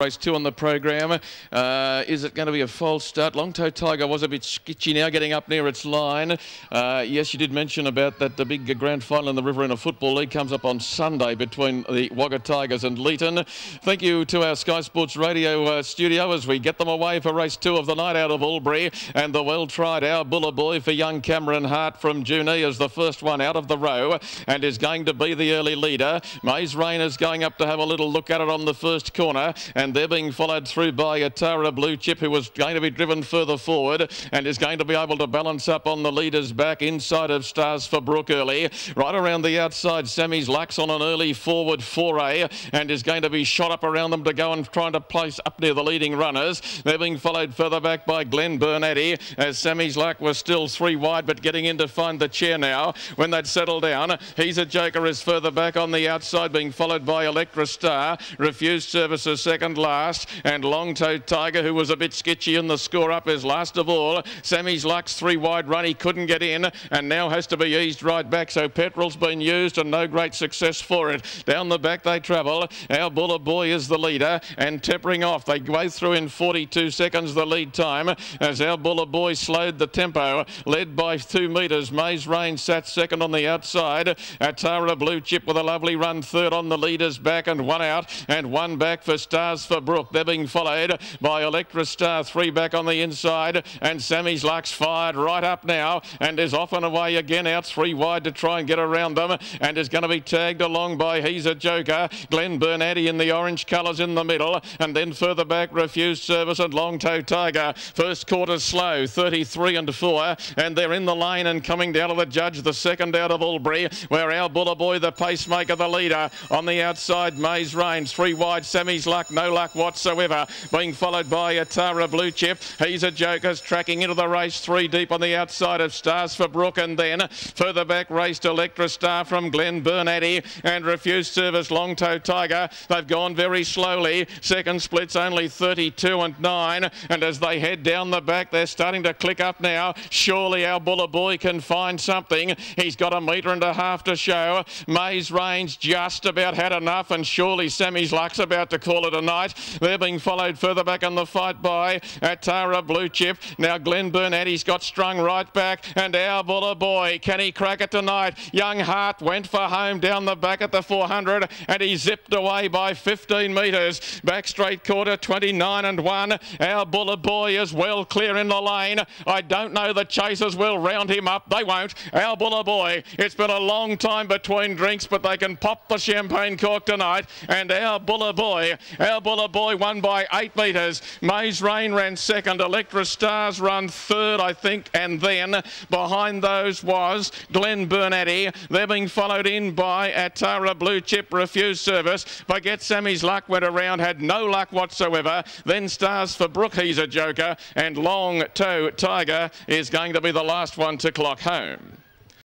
Race two on the program. Uh, is it going to be a false start? Long Toe Tiger was a bit sketchy now, getting up near its line. Uh, yes, you did mention about that the big grand final in the Riverina Football League comes up on Sunday between the Wagga Tigers and Leeton. Thank you to our Sky Sports Radio uh, studio as we get them away for race two of the night out of Albury. And the well-tried Our Bulla Boy for young Cameron Hart from Junee is the first one out of the row and is going to be the early leader. Maze Rain is going up to have a little look at it on the first corner and and they're being followed through by Atara Blue Chip, who was going to be driven further forward and is going to be able to balance up on the leader's back inside of Stars for Brook early. Right around the outside, Sammy's Lux on an early forward foray and is going to be shot up around them to go and trying to place up near the leading runners. They're being followed further back by Glenn Bernaddy as Sammy's Luck was still three wide but getting in to find the chair now. When they'd settled down, he's a joker is further back on the outside being followed by Electra Star. Refused services second last. And Long Toe Tiger, who was a bit sketchy in the score up, is last of all. Sammy's Lux, three wide run. He couldn't get in and now has to be eased right back. So petrol's been used and no great success for it. Down the back they travel. Our Buller Boy is the leader and tempering off. They go through in 42 seconds the lead time as our Buller Boy slowed the tempo. Led by two metres. Maze Rain sat second on the outside. Atara Blue Chip with a lovely run third on the leader's back and one out and one back for Stars for Brook. They're being followed by Electra Star, three back on the inside, and Sammy's Lux fired right up now and is off and away again out three wide to try and get around them and is going to be tagged along by He's a Joker, Glenn Bernaddy in the orange colours in the middle, and then further back Refused Service and Long Toe Tiger. First quarter slow, 33 and 4, and they're in the lane and coming down to the judge, the second out of Albury, where our Buller Boy, the pacemaker, the leader. On the outside, Maze Rain, three wide, Sammy's Luck, no luck whatsoever. Being followed by Atara Blue Chip. He's a Joker's tracking into the race three deep on the outside of Stars for Brook and then further back raced Electra Star from Glen Bernaddy and Refused Service Long Toe Tiger. They've gone very slowly. Second split's only 32 and 9 and as they head down the back they're starting to click up now. Surely our Buller Boy can find something. He's got a metre and a half to show. Maze Rain's just about had enough and surely Sammy's Luck's about to call it a night. They're being followed further back on the fight by Atara Blue Chip. Now Glenn Bernaddy's got strung right back and our Buller Boy, can he crack it tonight? Young Hart went for home down the back at the 400 and he zipped away by 15 metres. Back straight quarter 29 and 1. Our Buller Boy is well clear in the lane. I don't know the chasers will round him up. They won't. Our Buller Boy, it's been a long time between drinks but they can pop the champagne cork tonight and our Buller Boy, our Buller Boy won by eight metres. Maze Rain ran second. Electra Stars run third, I think. And then behind those was Glenn Bernaddy. They're being followed in by Atara Blue Chip Refused Service. Forget Sammy's luck went around, had no luck whatsoever. Then Stars for Brook, he's a joker. And Long Toe Tiger is going to be the last one to clock home.